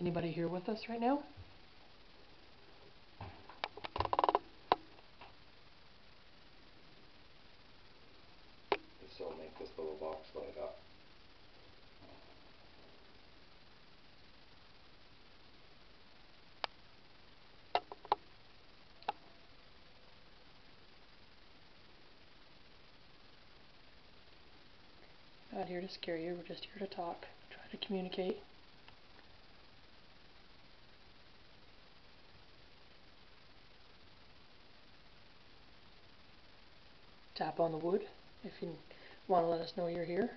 Anybody here with us right now? This will make this little box light up. Not here to scare you, we're just here to talk, try to communicate. Tap on the wood if you want to let us know you're here.